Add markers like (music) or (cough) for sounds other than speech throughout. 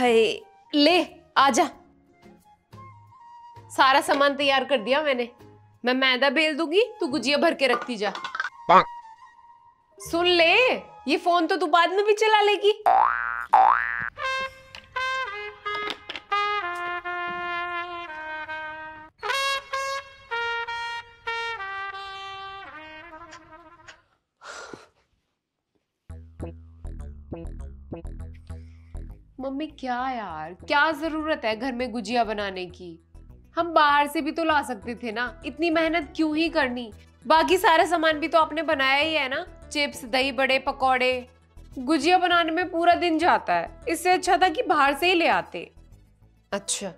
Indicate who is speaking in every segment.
Speaker 1: हाय ले आजा। सारा सामान तैयार कर दिया मैंने। मैं मैदा बेल दूँगी तू गुजिया भर के रखती जा। सुन ले ये फ़ोन तो तू बाद में भी चला लेगी। क्या यार? क्या ज़रूरत है घर में गुजिया बनाने की? हम बाहर से भी तो ला सकते थे ना। इतनी मेहनत क्यों ही करनी? बाकी सारा सामान भी तो आपने बनाया ही है ना? चिप्स दही बड़े पकौड़े। गुजिया बनाने में पूरा दिन जाता है। इससे अच्छा था कि बाहर से ही ले आते। अच्छा।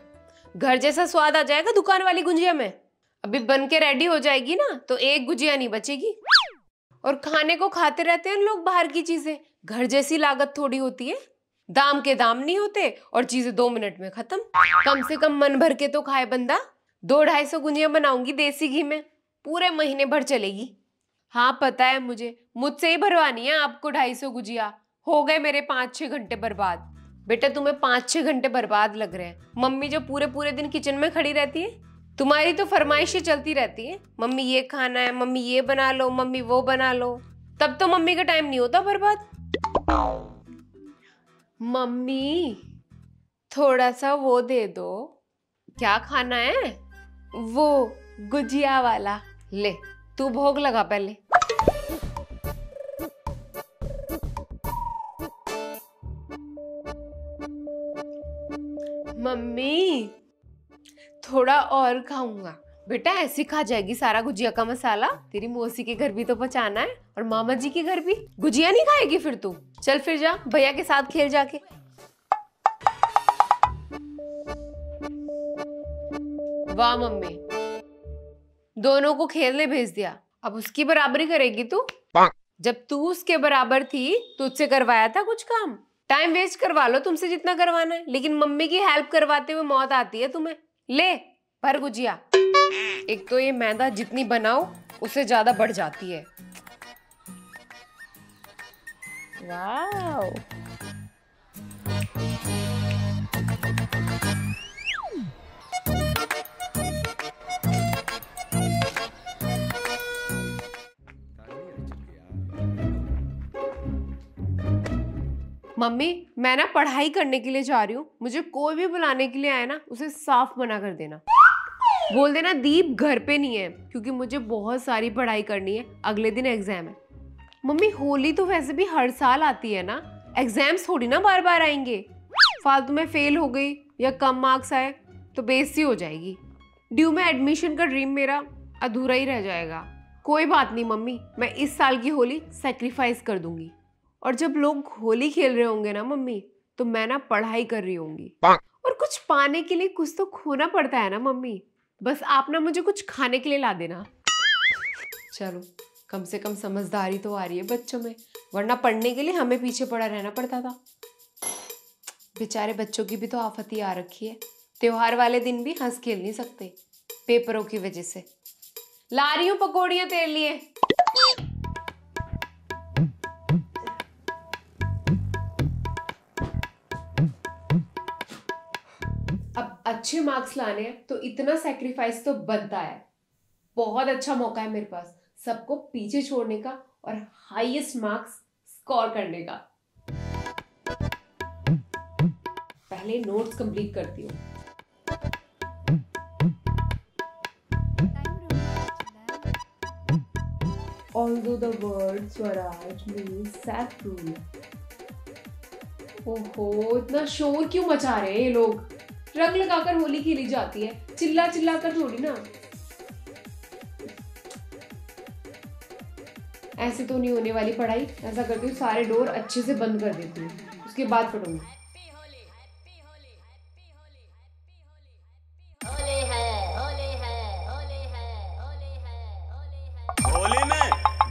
Speaker 1: घर जैसा स्वाद आ जाएगा दुकान वाली गुजिया में? अभी बन के रेडी हो जाएगी ना तो एक गुजिया नहीं बचेगी। और खाने को खाते रहते हैं लोग बाहर की चीज़ें। घर जैसी लागत थोड़ी होती है। दाम के दाम नहीं होते और चीज़ें दो मिनट में खत्म। कम से कम मन भर के तो खाए बंदा। दो ढाई सौ गुंजिया बनाऊँगी देसी घी में। पूरे महीने भर चलेगी। हाँ पता है मुझे। मुझसे ही भरवानी है आपको ढाई सौ गुजिया। हो गए मेरे पाँच छह घंटे बर्बाद। बेटा, तुम्हें पाँच छह घंटे बर्बाद लग रहे हैं। मम्मी जो पूरे पूरे दिन किचन में खड़ी रहती है, तुम्हारी तो फरमाइशें चलती रहती है। मम्मी ये खाना है, मम्मी ये बना लो, मम्मी वो बना लो। तब तो मम्मी का टाइम नहीं होता बर्बाद। मम्मी थोड़ा सा वो दे दो। क्या खाना है? वो गुजिया वाला। ले तू भोग लगा पहले। मम्मी थोड़ा और खाऊँगा। बेटा ऐसे खा जाएगी सारा गुजिया का मसाला। तेरी मौसी के घर भी तो पहुंचाना है और मामा जी के घर भी। गुजिया नहीं खाएगी फिर तू? चल फिर जा भैया के साथ खेल जाके। वाह मम्मी। दोनों को खेलने भेज दिया। अब उसकी बराबरी करेगी तू? जब तू उसके बराबर थी तुझसे करवाया था कुछ काम? टाइम वेस्ट करवा लो तुमसे जितना करवाना है। लेकिन मम्मी की हेल्प करवाते हुए मौत आती है तुम्हें। ले भर गुजिया। एक तो ये मैदा जितनी बनाओ उससे ज़्यादा बढ़ जाती है। वाओ। मम्मी मैं ना पढ़ाई करने के लिए जा रही हूँ। मुझे कोई भी बुलाने के लिए आए ना उसे साफ़ मना कर देना। बोल देना दीप घर पे नहीं है क्योंकि मुझे बहुत सारी पढ़ाई करनी है। अगले दिन एग्ज़ाम है। मम्मी होली तो वैसे भी हर साल आती है ना? एग्ज़ाम्स थोड़ी ना बार बार आएँगे। फालतू में फेल हो गई या कम मार्क्स आए तो बेइज्जती हो जाएगी। ड्यू में एडमिशन का ड्रीम मेरा अधूरा ही रह जाएगा। कोई बात नहीं मम्मी मैं इस साल की होली सेक्रीफाइस कर दूँगी। और जब लोग होली खेल रहे होंगे ना मम्मी तो मैं ना पढ़ाई कर रही होंगी। और कुछ पाने के लिए कुछ तो खोना पड़ता है ना मम्मी। बस आप ना मुझे कुछ खाने के लिए ला देना। चलो, कम से कम समझदारी तो आ रही है बच्चों में, वरना पढ़ने के लिए हमें पीछे पड़ा रहना पड़ता था। बेचारे बच्चों की भी तो आफत ही आ रखी है। त्योहार वाले दिन भी हंस खेल नहीं सकते, पेपरों की वजह से। ला रही हूँ पकौड़ियाँ तेरे लिए। अच्छे मार्क्स लाने हैं तो इतना सेक्रीफाइस तो बनता है। बहुत अच्छा मौका है मेरे पास सबको पीछे छोड़ने का और हाईएस्ट मार्क्स स्कोर करने का। पहले नोट्स कंप्लीट करती हूँ। Although the word Swaraj means saffron. ओहो, इतना शोर क्यों मचा रहे हैं ये लोग? रंग लगाकर होली खेली जाती है। चिल्ला चिल्ला कर थोड़ी ना। ऐसे तो नहीं होने वाली पढ़ाई। ऐसा करती हूँ, सारे डोर अच्छे से बंद कर देती हूँ। उसके बाद पढ़ूँगी।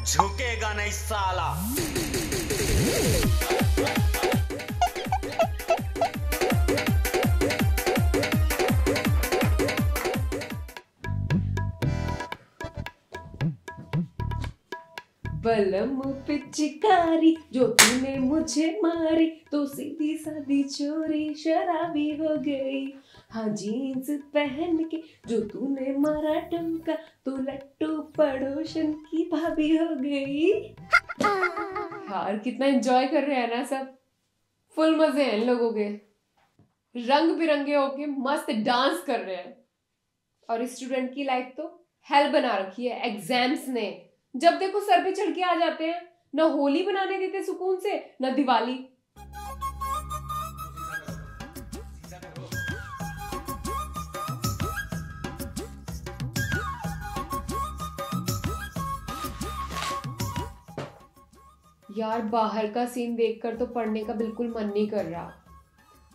Speaker 2: झुकेगा नहीं साला।
Speaker 1: बलम पिचकारी, जो तूने मुझे मारी तो सीधी सादी चोरी शराबी हो गई। हाँ जीन्स पहन के जो तूने मारा टमका तो लट्टू पड़ोसन की भाभी हो गई। यार कितना एंजॉय कर रहे हैं ना सब। फुल मज़े हैं लोगों के। रंग बिरंगे होके मस्त डांस कर रहे हैं। और स्टूडेंट की लाइफ तो हेल बना रखी है एग्ज़ाम्स ने। जब देखो सर पे चढ़ के आ जाते हैं, न होली बनाने देते सुकून से, न दिवाली। यार, बाहर का सीन देखकर तो पढ़ने का बिल्कुल मन नहीं कर रहा।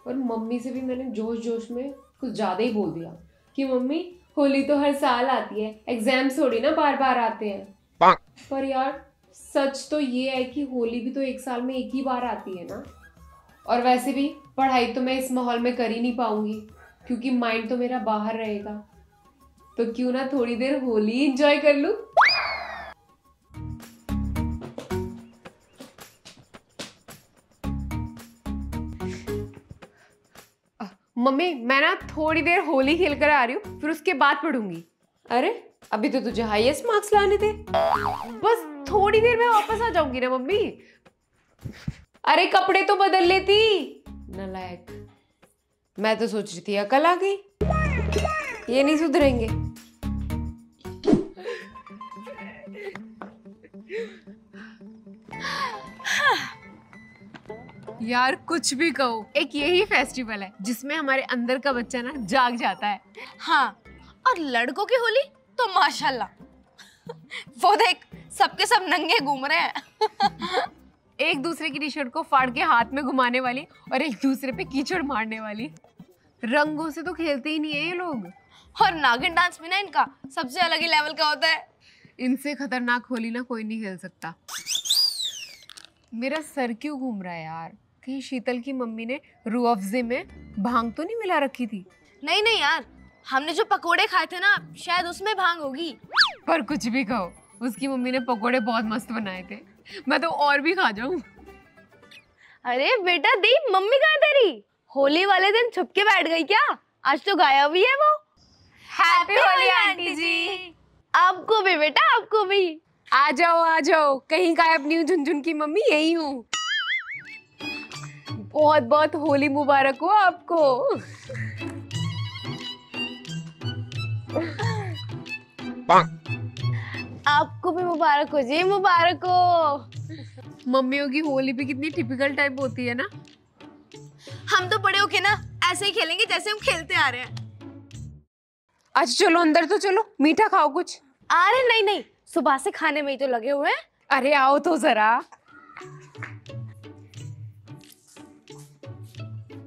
Speaker 1: और मम्मी से भी मैंने जोश जोश में कुछ ज़्यादा ही बोल दिया कि मम्मी, होली तो हर साल आती है एग्ज़ाम्स थोड़ी ना बार बार आते हैं। पर यार, सच तो ये है कि होली भी तो एक साल में एक ही बार आती है ना। और वैसे भी पढ़ाई तो मैं इस माहौल में कर ही नहीं पाऊँगी, क्योंकि माइंड तो मेरा बाहर रहेगा। तो क्यों ना थोड़ी देर होली एंजॉय कर लूँ? मम्मी, मैं ना थोड़ी देर होली खेल कर आ रही हूँ, फिर उसके बाद पढ़ूँगी। अरे अभी तो तुझे हाईएस्ट मार्क्स लाने थे। बस थोड़ी देर में वापस आ जाऊँगी ना मम्मी। अरे कपड़े तो बदल लेती। नलायक। मैं तो सोच रही थी अकल आ गई। ये नहीं सुधरेंगे। यार कुछ भी कहो। एक यही फेस्टिवल है जिसमें हमारे अंदर का बच्चा ना जाग जाता है।
Speaker 3: हाँ और लड़कों की होली? तो माशाल्लाह। वो देख सबके सब नंगे घूम रहे हैं।
Speaker 1: एक दूसरे की टी शर्ट को फाड़ के हाथ में घुमाने वाली और एक दूसरे पे कीचड़ मारने वाली। रंगों से तो खेलते ही नहीं है ये लोग।
Speaker 3: और नागिन डांस भी ना इनका सबसे अलग ही लेवल का होता है।
Speaker 1: इनसे खतरनाक होली ना कोई नहीं खेल सकता। मेरा सर क्यों घूम रहा है यार? कहीं शीतल की मम्मी ने रू अफजे में भाँग तो नहीं मिला रखी थी?
Speaker 3: नहीं नहीं यार हमने जो पकोड़े खाए थे ना शायद उसमें भाँग होगी।
Speaker 1: पर कुछ भी कहो उसकी मम्मी ने पकोड़े बहुत मस्त बनाए थे। मैं तो और भी खा जाऊँ।
Speaker 3: अरे बेटा दी मम्मी कहाँ तेरी? होली वाले दिन छुप के बैठ गई क्या? आज तो गायब भी है वो।
Speaker 1: Happy
Speaker 3: Holi, aunty ji. आपको भी बेटा आपको भी।
Speaker 1: आ जाओ आ जाओ। कहीं गायब नहीं हूँ झुनझुन की मम्मी यही हूँ। बहुत बहुत होली मुबारक हो आपको।
Speaker 3: आपको भी मुबारक हो जी मुबारक हो।
Speaker 1: मम्मियों की होली भी कितनी टिपिकल टाइप होती है ना?
Speaker 3: हम तो बड़े होके ना ऐसे ही खेलेंगे जैसे हम खेलते आ रहे हैं।
Speaker 1: अच्छा चलो अंदर तो चलो मीठा खाओ कुछ।
Speaker 3: अरे नहीं नहीं सुबह से खाने में ही तो लगे हुए हैं।
Speaker 1: अरे आओ तो जरा।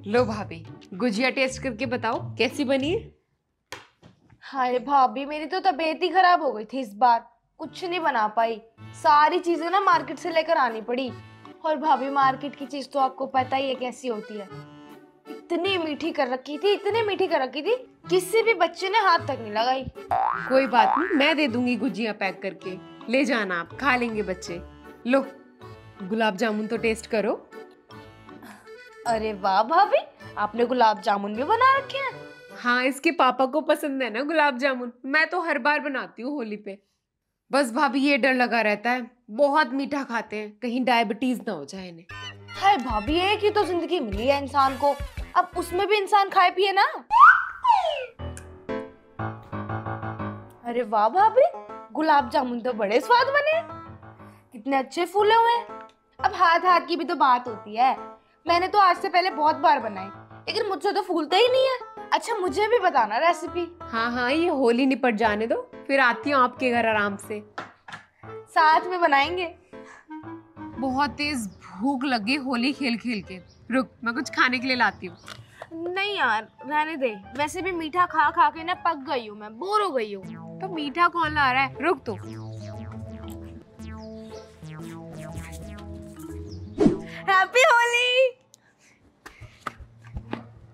Speaker 1: लो भाभी गुजिया टेस्ट करके बताओ कैसी बनी है?
Speaker 3: हाय (laughs) भाभी मेरी तो तबीयत ही खराब हो गई थी इस बार। कुछ नहीं बना पाई। सारी चीज़ें ना मार्केट से लेकर आनी पड़ी। और भाभी मार्केट की चीज़ तो आपको पता ही है कैसी होती है। इतनी मीठी कर रखी थी इतनी मीठी कर रखी थी किसी भी बच्चे ने हाथ तक नहीं लगाई।
Speaker 1: कोई बात नहीं मैं दे दूँगी गुजिया पैक करके। ले जाना आप खा लेंगे बच्चे। लो गुलाब जामुन तो टेस्ट करो।
Speaker 3: अरे वाह भाभी आपने गुलाब जामुन भी बना रखे हैं।
Speaker 1: हाँ इसके पापा को पसंद है ना गुलाब जामुन? मैं तो हर बार बनाती हूँ होली पे। बस भाभी, ये डर लगा रहता है। बहुत मीठा खाते हैं। कहीं डायबिटीज़ ना हो जाए इन्हें।
Speaker 3: हाय भाभी, एक ही तो ज़िंदगी मिली है इंसान को। अब उसमें भी इंसान खाए पिए ना। अरे वाह भाभी, गुलाब जामुन तो बड़े स्वाद बने। कितने अच्छे फूले हुए अब हाथ हाथ की भी तो बात होती है। मैंने तो आज से पहले बहुत बार बनाए। लेकिन मुझसे तो फूलते ही नहीं है। अच्छा मुझे भी बताना रेसिपी
Speaker 1: हाँ हाँ ये होली निपट जाने दो फिर आती हूँ आपके घर आराम से।
Speaker 3: साथ में बनाएँगे?
Speaker 1: बहुत तेज भूख लगी होली खेल खेल के। रुक मैं कुछ खाने के लिए लाती हूँ।
Speaker 3: नहीं यार रहने दे। वैसे भी मीठा खा खा के ना पक गई हूँ मैं बोर हो गई हूँ।
Speaker 1: तो मीठा कौन ला रहा है? रुक तो।
Speaker 3: हैप्पी होली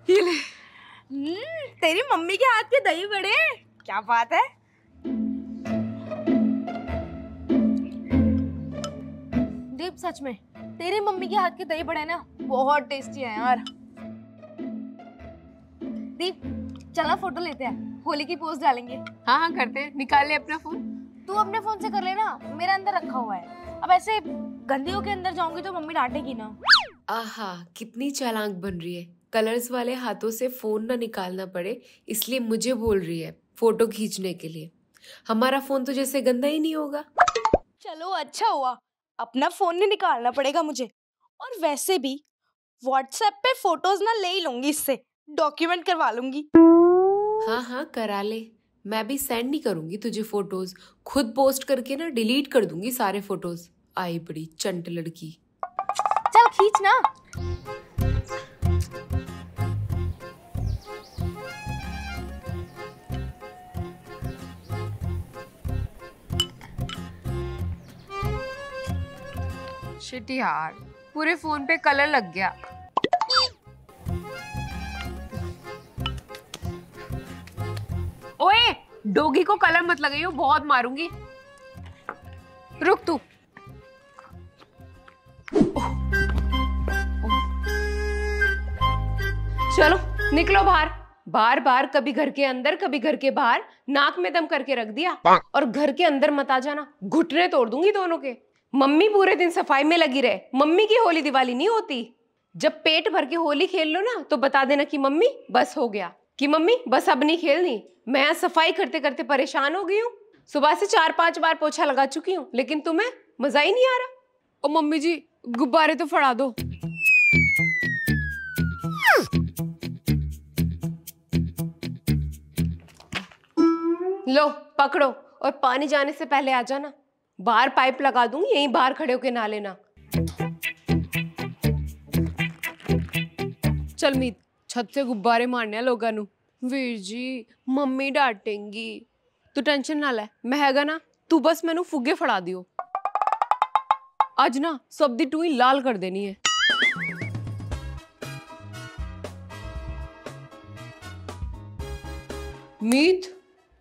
Speaker 1: ये ले।
Speaker 3: तेरी मम्मी के हाथ के दही बड़े क्या बात है? दीप सच में तेरी मम्मी के हाथ के दही बड़े ना बहुत टेस्टी है यार। दीप चला फ़ोटो लेते हैं होली की पोस्ट डालेंगे।
Speaker 1: हाँ हाँ करते हैं निकाल ले अपना फ़ोन
Speaker 3: तू अपने फ़ोन से कर लेना मेरा अंदर रखा हुआ है। अब ऐसे गंदियों के अंदर जाऊँगी तो मम्मी डांटेगी ना।
Speaker 1: आहा कितनी चालाक बन रही है। कलर्स वाले हाथों से फ़ोन ना निकालना पड़े इसलिए मुझे बोल रही है फ़ोटो खींचने के लिए। हमारा फ़ोन तो जैसे गंदा ही नहीं होगा।
Speaker 3: चलो अच्छा हुआ। अपना फ़ोन नहीं निकालना पड़ेगा मुझे। और वैसे भी व्हाट्सएप पे फ़ोटोज़ ना ले ही लूँगी इससे। डॉक्यूमेंट करवा लूँगी।
Speaker 1: हाँ हाँ करा ले। मैं भी सेंड नहीं करूँगी तुझे फ़ोटोज़ खुद पोस्ट करके ना डिलीट कर दूँगी सारे फ़ोटोज़ आई बड़ी चंट लड़की।
Speaker 3: चल खींच ना।
Speaker 1: शिट यार पूरे फ़ोन पे कलर लग गया। ओए डोगी को कलर मत लगाइयो बहुत मारूँगी। रुक तू। चलो निकलो बाहर। बार बार कभी घर के अंदर कभी घर के बाहर नाक में दम करके रख दिया। और घर के अंदर मत आ जाना घुटने तोड़ दूँगी दोनों के। मम्मी पूरे दिन सफ़ाई में लगी रहे। मम्मी की होली दिवाली नहीं होती। जब पेट भर के होली खेल लो ना तो बता देना कि मम्मी, बस हो गया। कि मम्मी, बस अब नहीं खेलनी। मैं सफ़ाई करते करते परेशान हो गई हूँ। सुबह से चार पाँच बार पोछा लगा चुकी हूँ, लेकिन तुम्हें मज़ा ही नहीं आ रहा। ओ मम्मी जी, गुब्बारे तो फड़ा दो। लो, पकड़ो और पानी जाने से पहले आ जाना। बाहर पाइप लगा दूंगी यहीं बाहर खड़े होके ना लेना चल मीत छत से गुब्बारे मारने लोगों नु वीर जी मम्मी डांटेंगी तू टेंशन ना ले मैं हैगा ना तू बस मैनू फुगे फड़ा दियो आज ना सब दी टूई लाल कर देनी है मीत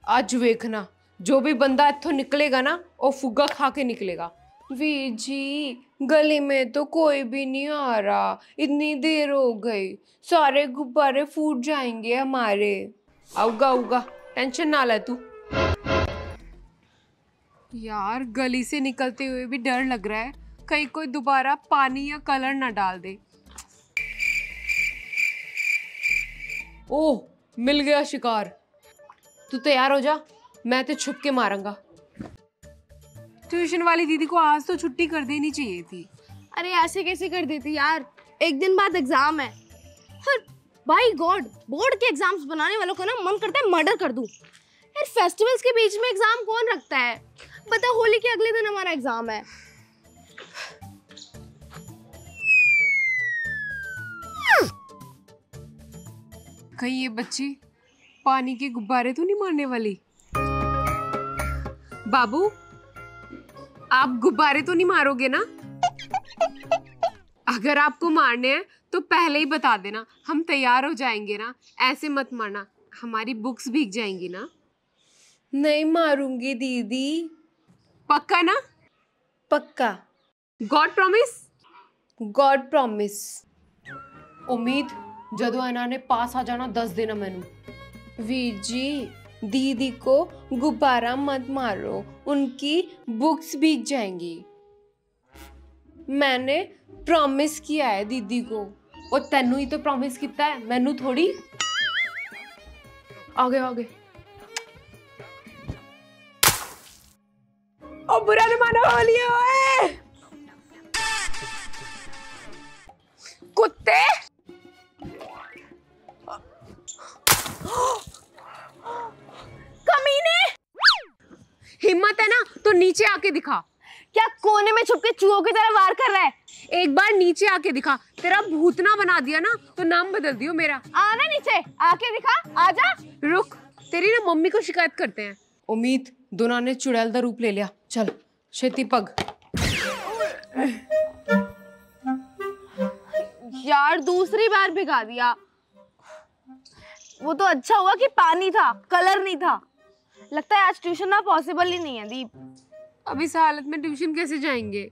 Speaker 1: ਅੱਜ ਵੇਖਣਾ जो भी बंदा इतों निकलेगा ना, वो फुग्गा खा के निकलेगा। वीर जी, गली में तो कोई भी नहीं आ रहा। इतनी देर हो गई। सारे गुब्बारे फूट जाएँगे हमारे। आऊगा आऊगा। टेंशन ना ले तू। यार, गली से निकलते हुए भी डर लग रहा है। कहीं कोई दोबारा पानी या कलर ना डाल दे। ओह, मिल गया शिकार। तू तैयार हो जा। मैं तो छुप के मारूँगा। ट्यूशन वाली दीदी को आज तो छुट्टी कर देनी चाहिए थी।
Speaker 3: अरे ऐसे कैसे कर देती यार? एक दिन बाद एग्ज़ाम है। और भाई गॉड बोर्ड के एग्ज़ाम्स बनाने वालों को ना मन करता है मर्डर कर दूँ। यार फेस्टिवल्स के बीच में एग्ज़ाम कौन रखता है? पता होली के अगले दिन हमारा एग्ज़ाम है।
Speaker 1: कहीं ये बच्ची पानी के गुब्बारे तो नहीं मारने वाली? बाबू आप गुब्बारे तो नहीं मारोगे ना अगर आपको मारने हैं तो पहले ही बता देना हम तैयार हो जाएंगे ना ऐसे मत मारना हमारी बुक्स भीग जाएंगी ना नहीं मारूंगी दीदी पक्का ना पक्का गॉड प्रॉमिस गॉड प्रॉमिस उम्मीद ਜਦੋਂ ਇਹਨਾਂ ਨੇ ਪਾਸ ਆ ਜਾਣਾ ਦੱਸ ਦੇਣਾ ਮੈਨੂੰ वीर जी दीदी को गुब्बारा मत मारो, उनकी बुक्स भीग जाएँगी। मैंने प्रॉमिस किया है दीदी को। और तेनू ही तो प्रॉमिस किया है, मैनू थोड़ी। आगे आगे। ओ, बुरा नहीं मानो वाली है कुत्ते! नीचे आके दिखा।
Speaker 3: क्या कोने में छुप के चूहों की तरह वार कर रहा है?
Speaker 1: एक बार नीचे आके दिखा। तेरा भूतना बना दिया ना तो नाम बदल दियो मेरा।
Speaker 3: आना नीचे आके दिखा आजा।
Speaker 1: रुक तेरी ना मम्मी को शिकायत करते हैं। उम्मीद दोनों ने चुड़ैल का रूप ले लिया। चल छेती पग।
Speaker 3: यार दूसरी बार भिगा दिया। वो तो अच्छा हुआ कि पानी था कलर नहीं था। लगता है आज ट्यूशन ना पॉसिबल ही नहीं है दीप।
Speaker 1: अब इस हालत में ट्यूशन कैसे जाएँगे?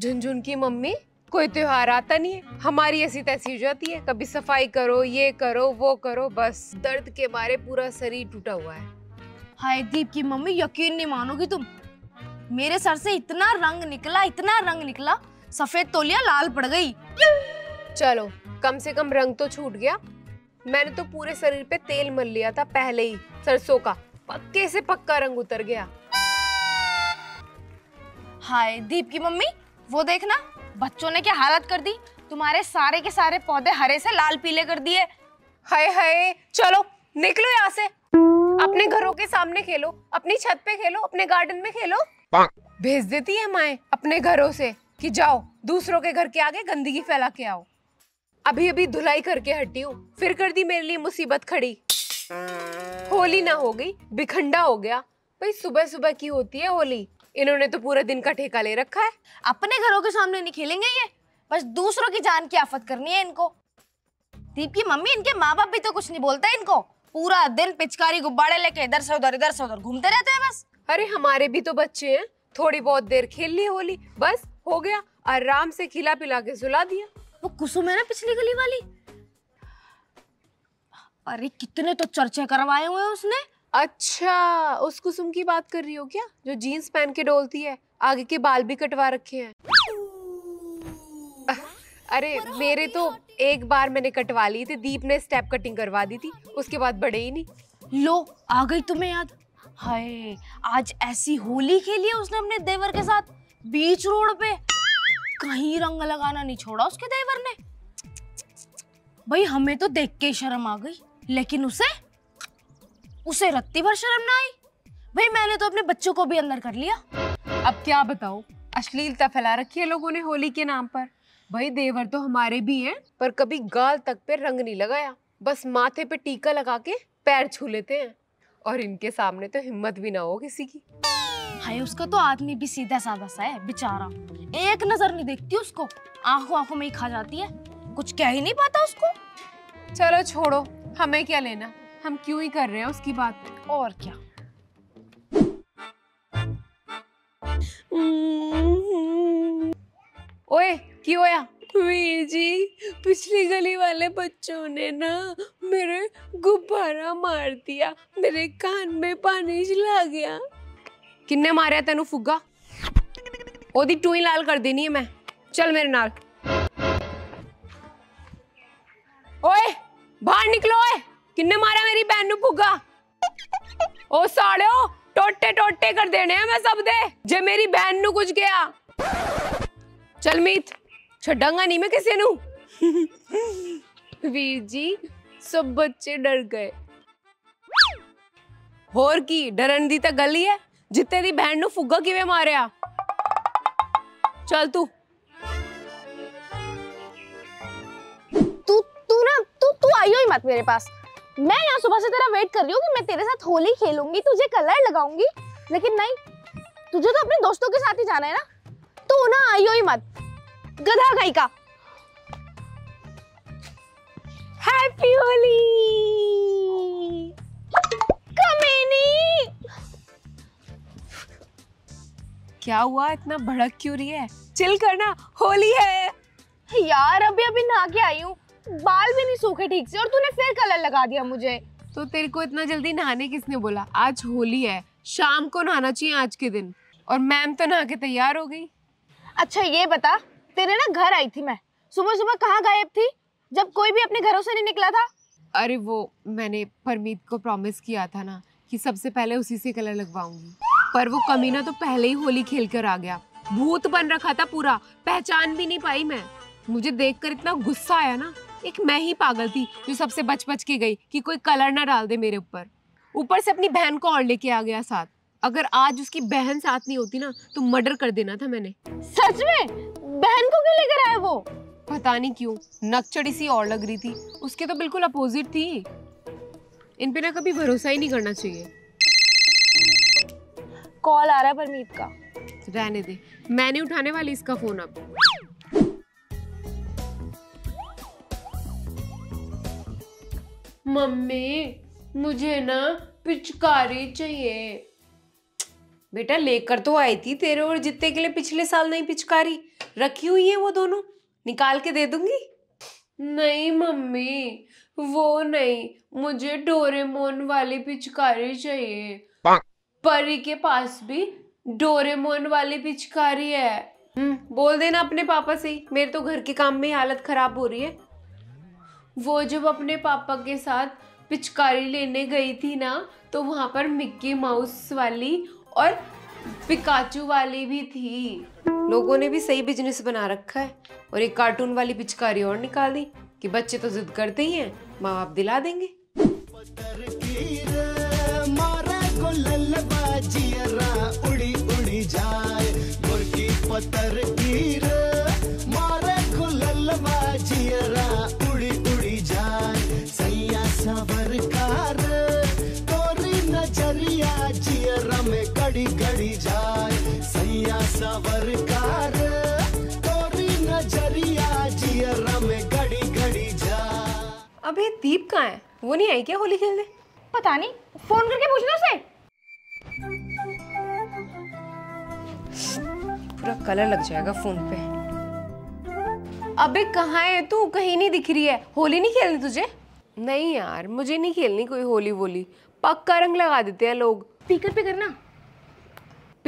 Speaker 1: झुनझुन की मम्मी कोई त्योहार आता नहीं है। हमारी ऐसी तैसी हो जाती है। कभी सफ़ाई करो ये करो वो करो बस। दर्द के मारे पूरा शरीर टूटा हुआ है।
Speaker 3: हाय दीप की मम्मी यकीन नहीं मानोगी तुम। मेरे सर से इतना रंग निकला इतना रंग निकला सफ़ेद तोलिया लाल पड़ गई।
Speaker 1: चलो कम से कम रंग तो छूट गया। मैंने तो पूरे शरीर पे तेल मल लिया था पहले ही सरसों का। पक्के से पक्का रंग उतर गया।
Speaker 3: हाय दीप की मम्मी वो देखना बच्चों ने क्या हालत कर दी? तुम्हारे सारे के सारे पौधे हरे से लाल पीले कर दिए।
Speaker 1: हाय हाय चलो निकलो यहाँ से। अपने घरों के सामने खेलो अपनी छत पे खेलो अपने गार्डन में खेलो। भेज देती है माए अपने घरों से कि जाओ दूसरों के घर के आगे गंदगी फैला के आओ। अभी अभी धुलाई करके हटी हूँ फिर कर दी मेरे लिए मुसीबत खड़ी। होली ना हो गई बिखंडा हो गया। भाई सुबह सुबह की होती है होली? इन्होंने तो पूरे दिन का ठेका ले रखा है।
Speaker 3: अपने घरों के सामने नहीं खेलेंगे ये? बस दूसरों की जान की आफत करनी है इनको। दीप की मम्मी इनके माँ बाप भी तो कुछ नहीं बोलते इनको। पूरा दिन पिचकारी गुब्बारे लेके इधर से उधर इधर से उधर घूमते रहते हैं बस।
Speaker 1: अरे हमारे भी तो बच्चे हैं। थोड़ी बहुत देर खेल ली होली बस हो गया। आराम से खिला पिला के सुला दिया।
Speaker 3: वो कुसुम है ना पिछली गली वाली? अरे कितने तो चर्चे करवाए हुए हैं उसने।
Speaker 1: अच्छा उस कुसुम की बात कर रही हो क्या? जो जीन्स पहन के डोलती है आगे के बाल भी कटवा रखे हैं। अरे मेरे तो एक बार मैंने कटवा ली थी दीप ने स्टेप कटिंग करवा दी थी उसके बाद बड़े ही नहीं।
Speaker 3: लो आ गई तुम्हें याद? हाय आज ऐसी होली खेली है उसने अपने देवर के साथ बीच रोड पे। कहीं रंग लगाना नहीं छोड़ा उसके देवर ने। भाई हमें तो देख के शर्म आ गई। लेकिन उसे? उसे रत्ती भर शर्म ना आई? भाई मैंने तो अपने बच्चों को भी अंदर कर लिया।
Speaker 1: अब क्या बताओ अश्लीलता फैला रखी है लोगों ने होली के नाम पर। भाई देवर तो हमारे भी हैं पर कभी गाल तक पे रंग नहीं लगाया। बस माथे पे टीका लगा के पैर छू लेते हैं। और इनके सामने तो हिम्मत भी ना हो किसी की।
Speaker 3: हाय उसका तो आदमी भी सीधा साधा सा है बेचारा। एक नज़र नहीं देखती उसको। आँखों आँखों में ही खा जाती है। कुछ कह ही नहीं पाता उसको।
Speaker 1: चलो छोड़ो। हमें क्या लेना? हम क्यों ही कर रहे हैं उसकी बात?
Speaker 3: और क्या?
Speaker 1: ओए क्यों होया वीर जी पिछली गली वाले बच्चों ने ना मेरे गुब्बारा मार दिया मेरे कान में पानी चला गया। किन्ने मारिया तेनु फुग्गा? ओदी टूई लाल कर देनी है मैं। चल मेरे नाल। बाहर निकलो ए किन्ने मारा मेरी बहन नु भुगा ओ साड़ो टोटे टोटे कर देने हैं मैं सब दे। जे मेरी बहन नु कुछ गया चल मीत छड़ांगा नहीं मैं किसी नु। वीर जी, सब बच्चे डर गए। होर की, डरन दी तो गल ही है। जिते दी बहन नु फुग्गा किवे मारिया चल
Speaker 3: तू। आई हो मत मेरे पास। मैं यहाँ सुबह से तेरा वेट कर रही हूँ कि मैं तेरे साथ होली खेलूँगी तुझे कलर लगाऊँगी। लेकिन नहीं तुझे तो अपने दोस्तों के साथ ही जाना है ना? तू ना हो ही मत। गधा गाई का।
Speaker 1: हैप्पी होली।
Speaker 3: कमीनी
Speaker 1: क्या हुआ? इतना भड़क क्यों रही है? चिल करना होली है।
Speaker 3: यार अभी अभी नहा के आई हूँ। बाल भी नहीं सूखे ठीक से और तूने फिर कलर लगा दिया मुझे।
Speaker 1: तो तेरे को इतना जल्दी नहाने किसने बोला? आज होली है शाम को नहाना चाहिए आज के दिन। और मैम तो नहा के तैयार हो गई।
Speaker 3: अच्छा ये बता तेरे ना घर आई थी मैं। सुबह सुबह कहाँ गायब थी? जब कोई भी अपने घरों से नहीं निकला था?
Speaker 1: अरे वो मैंने परमीत को प्रॉमिस किया था ना कि सबसे पहले उसी से कलर लगवाऊँगी। पर वो कमीना तो पहले ही होली खेल कर आ गया। भूत बन रखा था पूरा पहचान भी नहीं पाई मैं। मुझे देखकर इतना गुस्सा आया ना एक मैं ही पागल थी जो सबसे बच बच के गई कि कोई कलर ना डाल दे मेरे ऊपर। ऊपर से अपनी बहन को और लेके आ गया साथ। अगर आज उसकी बहन साथ नहीं होती ना तो मर्डर कर देना था मैंने।
Speaker 3: सच में? बहन को क्यों लेकर आए वो?
Speaker 1: पता नहीं क्यों नकचड़ी सी और लग रही थी। उसके तो बिल्कुल अपोजिट थी। इन पे ना कभी भरोसा ही नहीं करना चाहिए।
Speaker 3: कॉल आ रहा है परमीत का।
Speaker 1: रहने दे। मैं नहीं उठाने वाली इसका फ़ोन अब। मम्मी मुझे ना पिचकारी चाहिए। बेटा लेकर तो आई थी तेरे और जितने के लिए पिछले साल नहीं पिचकारी। रखी हुई है वो दोनों? निकाल के दे दूँगी? नहीं मम्मी वो नहीं। मुझे डोरेमोन वाली पिचकारी चाहिए। परी के पास भी डोरेमोन वाली पिचकारी है। हम्म बोल देना अपने पापा से ही। मेरे तो घर के काम में हालत खराब हो रही है। वो जब अपने पापा के साथ पिचकारी लेने गई थी ना तो वहाँ पर मिक्की माउस वाली और पिकाचू वाली भी थी। लोगों ने भी सही बिज़नेस बना रखा है और एक कार्टून वाली पिचकारी और निकाल दी कि बच्चे तो जिद करते ही हैं माँ बाप दिला देंगे।
Speaker 4: उड़ी उड़ी जाए सैया कार तोरी नज़रिया जियरा में गड़ी गड़ी जाए
Speaker 1: अबे दीप कहाँ है? वो नहीं आई क्या होली खेलने?
Speaker 3: पता नहीं फ़ोन करके पूछना उसे।
Speaker 1: पूरा कलर लग जाएगा फ़ोन पे। अबे कहाँ है तू? कहीं नहीं दिख रही है। होली नहीं खेलनी तुझे? नहीं यार मुझे नहीं खेलनी कोई होली वोली पक्का रंग लगा देते हैं लोग।
Speaker 3: स्पीकर पे करना।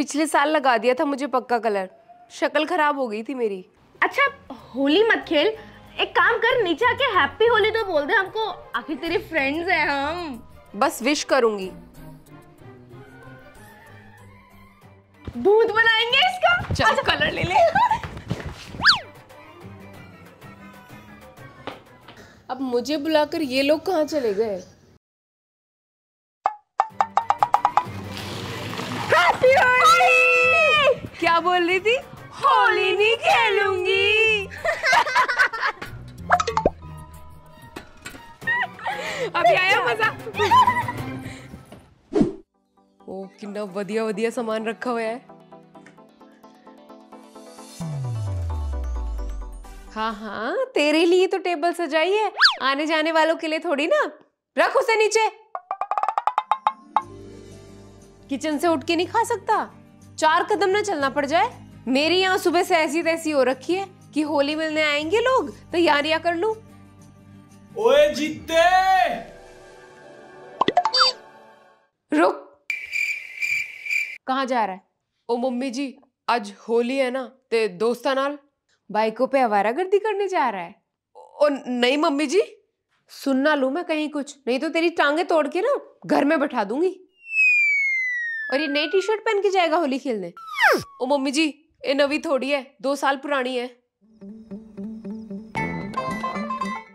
Speaker 1: पिछले साल लगा दिया था मुझे पक्का कलर। शक्ल खराब हो गई थी मेरी।
Speaker 3: अच्छा होली मत खेल। एक काम कर नीचे आके हैप्पी होली तो बोल दे हमको। आखिर तेरे फ्रेंड्स हैं हम।
Speaker 1: बस विश करूँगी।
Speaker 3: भूत बनाएँगे इसका?
Speaker 1: चल कलर ले ले। अब मुझे बुलाकर ये लोग कहाँ चले गए?
Speaker 3: हैप्पी होली
Speaker 1: क्या बोल रही थी? होली नहीं खेलूँगी। अभी आया मज़ा। ओ कितना वधिया वधिया सामान रखा हुआ है। हाँ हाँ तेरे लिए तो टेबल सजाई है। आने जाने वालों के लिए थोड़ी ना। रख उसे नीचे। किचन से उठ के नहीं खा सकता? चार कदम ना चलना पड़ जाए। मेरी यहाँ सुबह से ऐसी तैसी हो रखी है कि होली मिलने आएँगे लोग तैयारियाँ कर लू।
Speaker 2: ओए जीते!
Speaker 1: रुक। कहाँ जा रहा है? ओ मम्मी जी आज होली है ना ते दोस्ता नाल बाइकों पे आवारागर्दी करने जा रहा है। ओ नहीं मम्मी जी सुनना लू मैं कहीं कुछ नहीं तो तेरी टांगे तोड़ के ना घर में बैठा दूँगी। और ये नई टी शर्ट पहन के जाएगा होली खेलने? ओ मम्मी जी, ये नवी थोड़ी है, दो साल पुरानी है।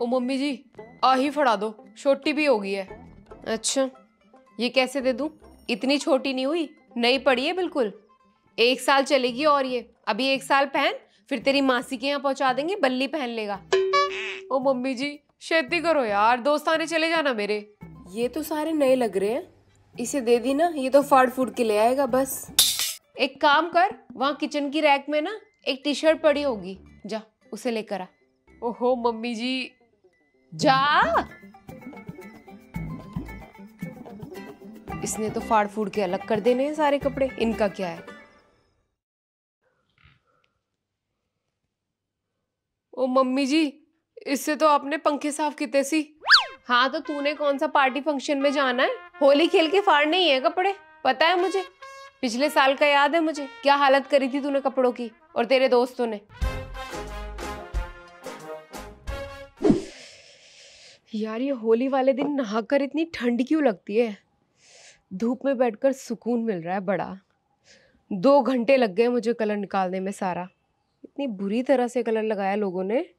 Speaker 1: ओ मम्मी जी, आ ही फड़ा दो, छोटी भी हो गई है। अच्छा ये कैसे दे दूँ? इतनी छोटी नहीं हुई, नई पड़ी है बिल्कुल। एक साल चलेगी और ये, अभी एक साल पहन, फिर तेरी मासी के यहाँ पहुँचा देंगे, बल्ली पहन लेगा। ओ मम्मी जी शेती करो यार, दोस्ताने चले जाना मेरे। ये तो सारे नए लग रहे हैं। इसे दे दी ना, ये तो फाड़ फ़ूड के ले आएगा, बस। एक काम कर, वहाँ किचन की रैक में ना एक टी शर्ट पड़ी होगी, जा, उसे लेकर आ। ओहो, मम्मी जी। जा। इसने तो फाड़ फ़ूड के अलग कर देने हैं सारे कपड़े, इनका क्या है? ओ, मम्मी जी, इससे तो आपने पंखे साफ़ किते सी। हाँ तो तूने कौन सा पार्टी फ़ंक्शन में जाना है? होली खेल के फाड़ने ही है कपड़े? पता है मुझे? पिछले साल का याद है मुझे। क्या हालत करी थी तूने कपड़ों की? और तेरे दोस्तों ने? यार, ये होली वाले दिन नहाकर इतनी ठंड क्यों लगती है? धूप में बैठकर सुकून मिल रहा है बड़ा। दो घंटे लग गए मुझे कलर निकालने में सारा। इतनी बुरी तरह से कलर लगाया लोगों ने।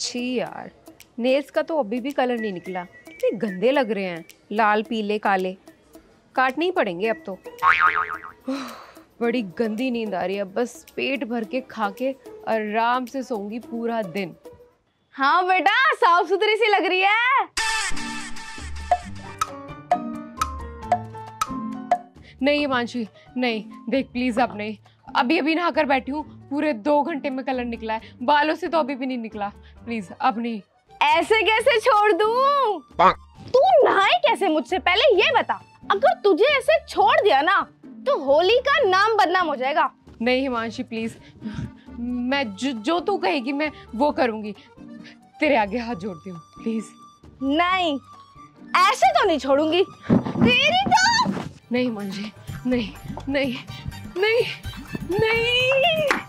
Speaker 1: छी यार, नेल्स का तो अभी भी कलर नहीं निकला। कितने गंदे लग रहे हैं लाल पीले काले। काटने ही पड़ेंगे अब तो। बड़ी गंदी नींद आ रही है। बस पेट भर के खा के आराम से सोऊँगी पूरा दिन।
Speaker 3: हाँ बेटा साफ़ सुथरी सी लग रही है।
Speaker 1: नहीं हिमांशी नहीं देख प्लीज़ अब नहीं। अभी अभी नहाकर बैठी हूँ पूरे दो घंटे में कलर निकला है। बालों से तो अभी भी नहीं निकला। प्लीज़ अब नहीं।
Speaker 3: ऐसे कैसे छोड़ दूँ? तू नहाए कैसे मुझसे? पहले ये बता अगर तुझे ऐसे छोड़ दिया ना तो होली का नाम बदनाम हो जाएगा।
Speaker 1: नहीं हिमांशी प्लीज़ मैं जो जो तू कहेगी मैं वो करूँगी। तेरे आगे हाथ जोड़ती हूँ प्लीज़
Speaker 3: नहीं ऐसे तो नहीं छोड़ूँगी। तेरी तो
Speaker 1: नहीं हिमांशी नहीं नहीं नहीं नहीं।